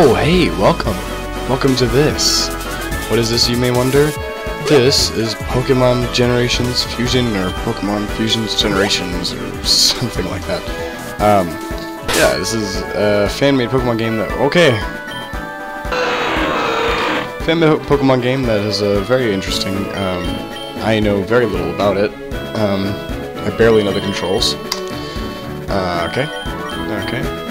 Oh, hey, welcome. Welcome to this. What is this, you may wonder? This is Pokemon Generations Fusion, or Pokemon Fusions Generations, or something like that. Um, yeah, this is a fan-made Pokemon game that, okay. Fan-made Pokemon game that is uh, very interesting. Um, I know very little about it. Um, I barely know the controls. Uh. Okay. Okay.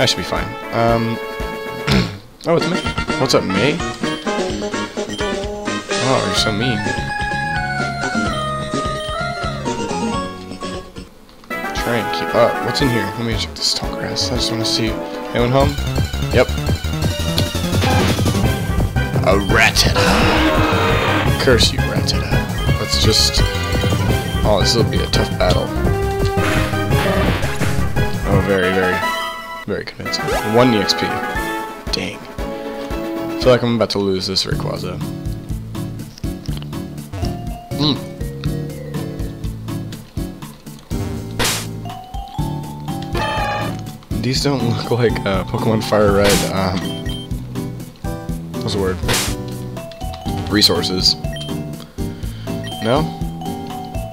I should be fine. Um. oh, it's me. What's up, May? Oh, you're so mean. Try and keep up. What's in here? Let me check this tall grass. I just want to see. Anyone home? Yep. A Rattata. Curse you, Rattata. Let's just... Oh, this will be a tough battle. Oh, very, very, very convincing. One EXP. Dang. I feel like I'm about to lose this Rayquaza. Hmm. These don't look like uh, Pokemon Fire Red, um, what's the word? Resources. No?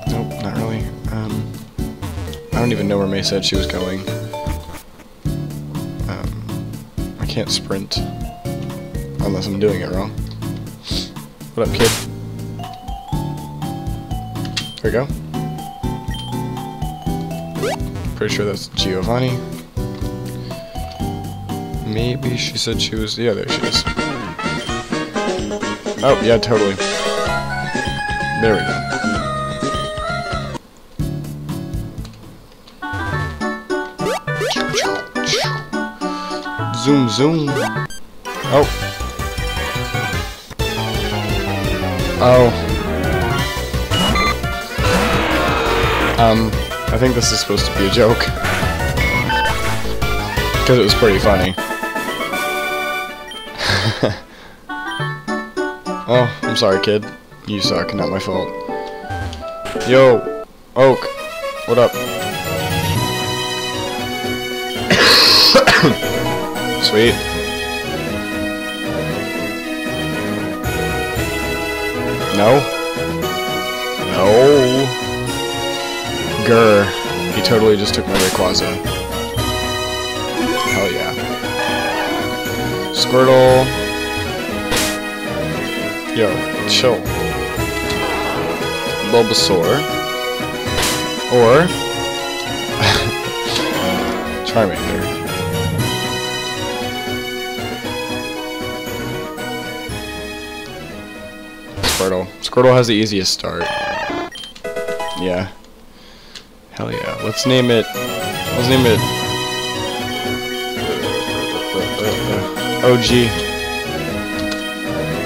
Nope, not really. Um, I don't even know where May said she was going. Can't sprint. Unless I'm doing it wrong. What up, kid? There we go. Pretty sure that's Giovanni. Maybe she said she was... Yeah, there she is. Oh, yeah, totally. There we go. Zoom, zoom. Oh. Oh. Um, I think this is supposed to be a joke. Because it was pretty funny. oh, I'm sorry, kid. You suck, not my fault. Yo, Oak, what up? Sweet. No? No. Grr. He totally just took my Rayquaza. Hell yeah. Squirtle. Yo, chill. Bulbasaur. Or... Charmander. Squirtle. Squirtle has the easiest start. Yeah. Hell yeah. Let's name it... Let's name it... OG.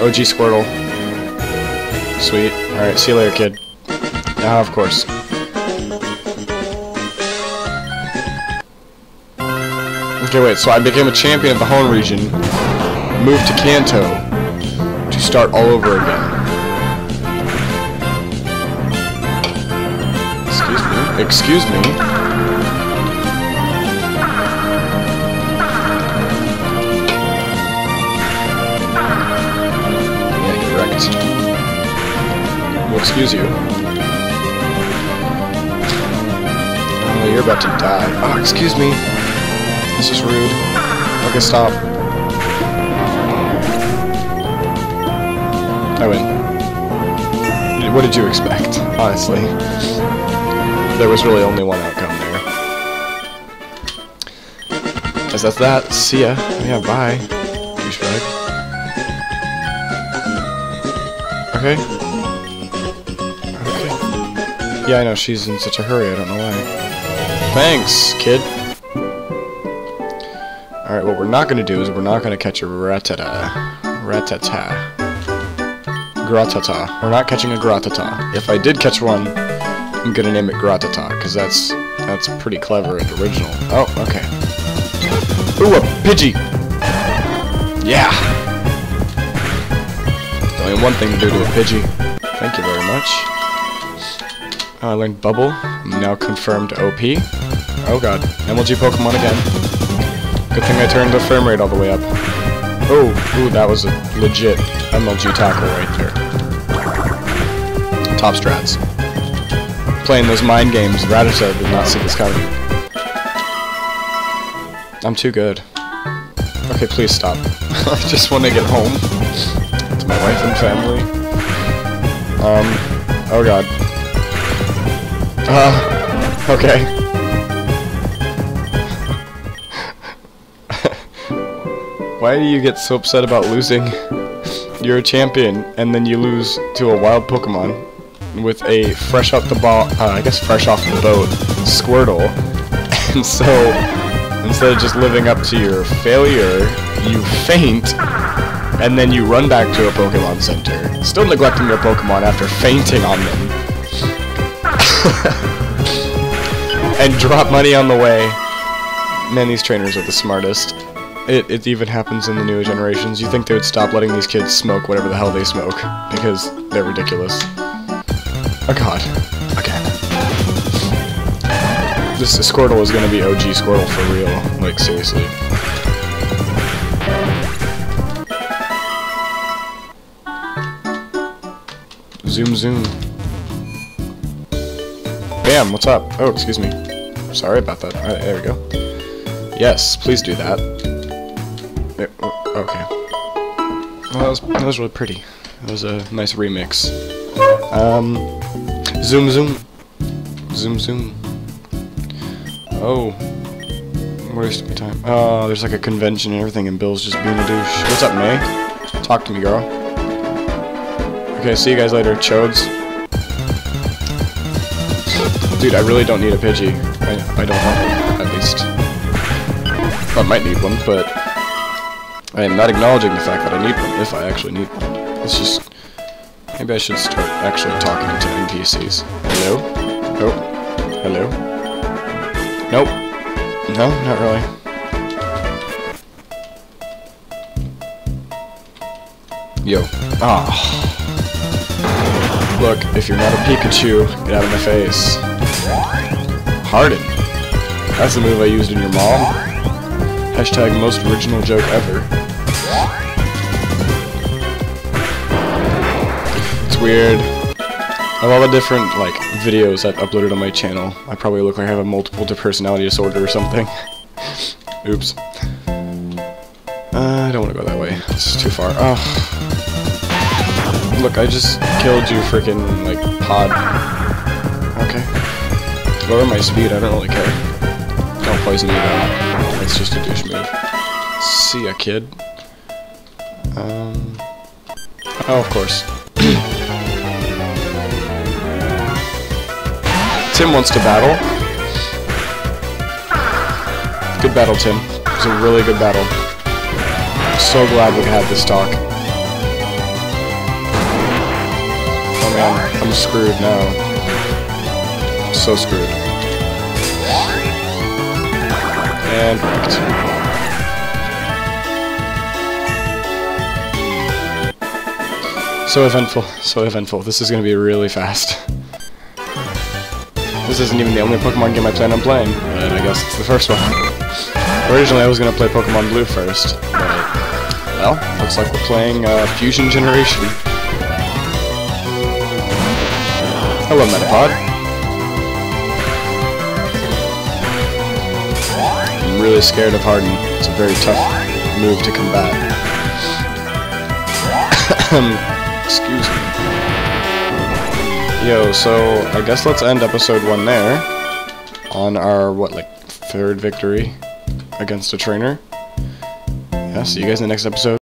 OG Squirtle. Sweet. Alright, see you later, kid. Ah, of course. Okay, wait, so I became a champion of the Hoenn region, moved to Kanto, to start all over again. Excuse me? Yeah, get wrecked. Well, excuse you. Oh, you're about to die. Oh, excuse me. This is rude. Okay, stop. I win. What did you expect, honestly? There was really only one outcome there. As that's that, see ya. Yeah, bye. Douchebag. Okay. Okay. Yeah, I know, she's in such a hurry, I don't know why. Thanks, kid. Alright, what we're not gonna do is we're not gonna catch a ratata. Rattata. Gratata. We're not catching a Gratata. If I did catch one, I'm gonna name it Gratata, because that's that's pretty clever and original. Oh, okay. Ooh, a Pidgey! Yeah! Only one thing to do to a Pidgey. Thank you very much. I learned Bubble. Now confirmed OP. Oh god. MLG Pokemon again. Good thing I turned the frame rate all the way up. Oh, ooh, that was a legit MLG tackle right there. Top strats. Playing those mind games, Rattata did not see this coming. I'm too good. Okay, please stop. I just want to get home to my wife and family. Um, oh god. Uh, okay. Why do you get so upset about losing? You're a champion, and then you lose to a wild Pokemon with a fresh off the ball, uh, I guess fresh off the boat, Squirtle. And so, instead of just living up to your failure, you faint, and then you run back to a Pokemon Center, still neglecting your Pokemon after fainting on them. and drop money on the way. Man, these trainers are the smartest. It, it even happens in the newer generations. You think they would stop letting these kids smoke whatever the hell they smoke, because they're ridiculous. Oh god. Again. This Squirtle is gonna be OG Squirtle for real. Like, seriously. Zoom zoom. Bam, what's up? Oh, excuse me. Sorry about that. Alright, there we go. Yes, please do that. It, oh, okay. Well, that was, that was really pretty. That was a nice remix. Um, zoom zoom. Zoom zoom. Oh. Waste my time. Oh, there's like a convention and everything and Bill's just being a douche. What's up, May? Talk to me, girl. Okay, see you guys later, chodes. Dude, I really don't need a Pidgey. I, I don't have one, at least. I might need one, but I am not acknowledging the fact that I need one, if I actually need one. It's just... Maybe I should start actually talking to NPCs. Hello? Nope. Hello? Nope. No, not really. Yo. Ah. Look, if you're not a Pikachu, get out of my face. Harden. That's the move I used in your mom. Hashtag most original joke ever. Weird. Of all the different, like, videos I've uploaded on my channel, I probably look like I have a multiple personality disorder or something. Oops. Uh, I don't want to go that way. This is too far. Oh. Look, I just killed you freaking, like, pod. Okay. Lower my speed, I don't really care. Don't poison me though. It's just a douche move. See ya, kid. Um... Oh, of course. Tim wants to battle. Good battle, Tim. It was a really good battle. So glad we had this talk. Oh man, I'm screwed now. I'm so screwed. And wrecked. So eventful, so eventful. This is gonna be really fast. This isn't even the only Pokemon game I plan on playing, but I guess it's the first one. Originally I was gonna play Pokemon Blue first, but, well, looks like we're playing uh, Fusion Generation. Hello, Metapod. I'm really scared of Harden. It's a very tough move to combat. Excuse me. Yo, so I guess let's end episode one there on our, what, like, third victory against a trainer. Yeah, see you guys in the next episode.